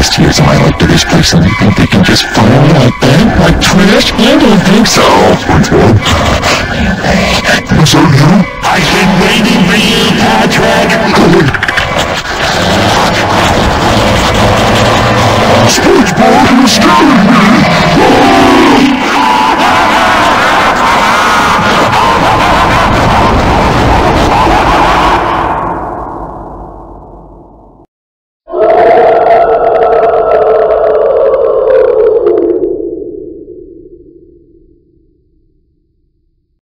greatest years of my life to this place, and you think they can just fire me like that? Like trash? I don't think so. Springfield? Is that you? I've been waiting for you, Patrick! SpongeBob in the sky!